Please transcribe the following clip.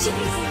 Jesus.